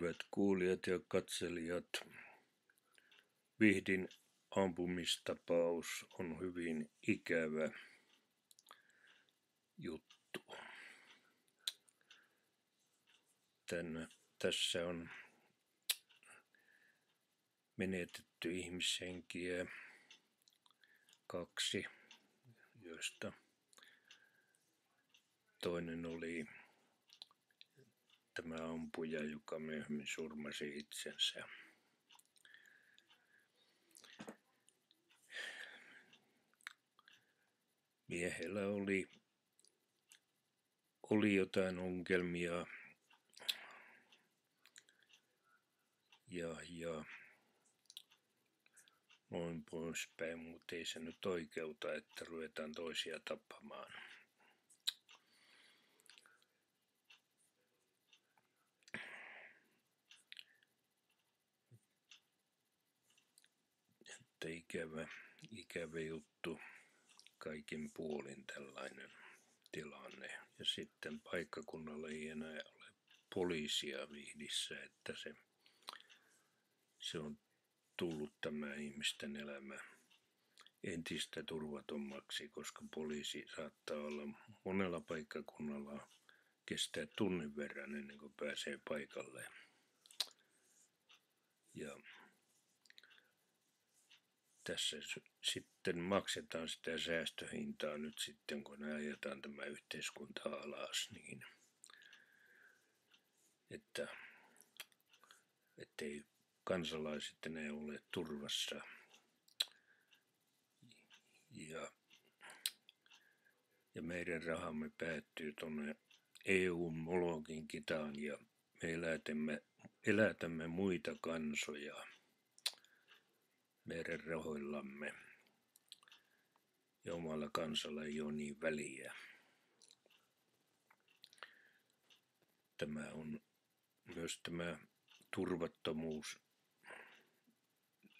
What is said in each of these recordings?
Hyvät kuulijat ja katselijat, Vihdin ampumistapaus on hyvin ikävä juttu. Tän, tässä on menetetty ihmishenkiä kaksi, joista toinen oli tämä ampuja, joka myöhemmin surmasi itsensä. Miehellä oli, oli jotain ongelmia ja, ja noin poispäin, mutta ei se nyt oikeuta, että ruvetaan toisia tappamaan. Että ikävä, ikävä juttu kaikin puolin tällainen tilanne. Ja sitten paikkakunnalla ei enää ole poliisia vihdissä, että se, se on tullut tämä ihmisten elämä entistä turvatommaksi, koska poliisi saattaa olla monella paikkakunnalla kestää tunnin verran ennen kuin pääsee paikalle. Ja tässä sitten maksetaan sitä säästöhintaa nyt sitten, kun ajetaan tämä yhteiskunta alas, niin että ettei kansalaiset enää ole turvassa. Ja, ja meidän rahamme päättyy tuonne EU-mologin kitaan ja me elätämme, elätämme muita kansoja meidän rahoillamme. Ja omalla kansalla ei ole niin väliä. Tämä on myös tämä turvattomuus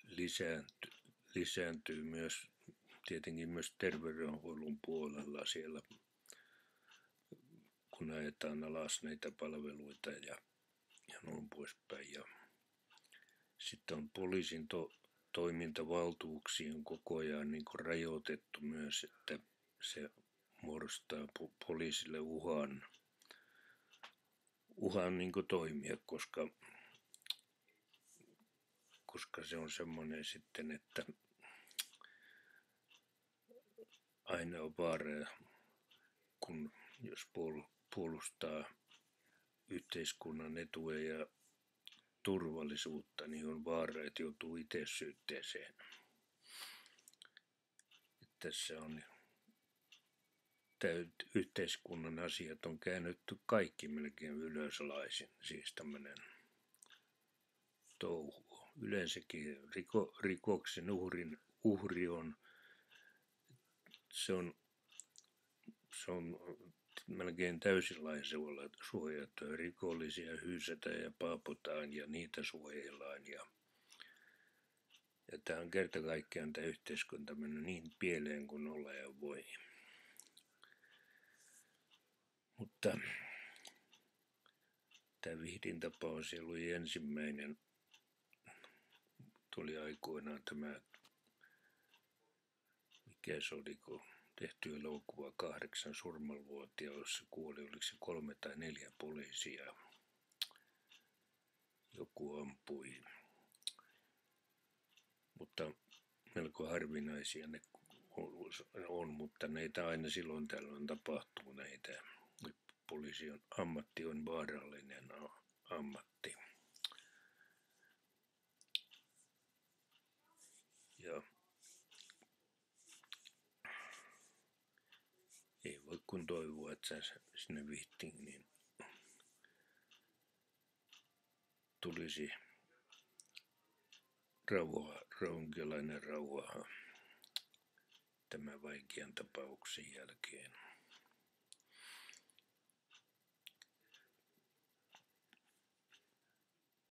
lisääntyy, lisääntyy myös tietenkin myös terveydenhuollon puolella siellä, kun ajetaan alas näitä palveluita ja, ja noin poispäin. Ja sitten on poliisin to, toimintavaltuuksien koko ajan niin kuin rajoitettu myös, että se muodostaa po- poliisille uhan, uhan niin kuin toimia, koska, koska se on semmoinen sitten, että aina on vaara, kun jos puolustaa yhteiskunnan etuja ja turvallisuutta, niin on vaara, että joutuu itse syytteeseen. Tässä on täyt, yhteiskunnan asiat on käännetty kaikki melkein ylöslaisin, siis tämmöinen touhu. Yleensäkin riko, rikoksen uhrin, uhri on, se on, se on melkein täysin suojattuja rikollisia hyysätään ja paapotaan ja niitä suojellaan. Ja, ja tämä on kerta kaikkiaan tämä yhteiskunta mennyt niin pieleen kuin olla ja voi. Mutta tämä Vihdin tapaus oli ensimmäinen. Tuli aikoinaan tämä, mikä se oli, kun tehty elokuva kahdeksan surmanluotia, jossa kuoli oliko se kolme tai neljä poliisia. Joku ampui. Mutta melko harvinaisia ne on, mutta näitä aina silloin tällöin tapahtuu näitä. Poliisin ammatti on vaarallinen ammatti. Ja ei voi kun toivoa, että sinne vihtiin niin tulisi rauha, jonkinlainen rauha tämän vaikean tapauksen jälkeen.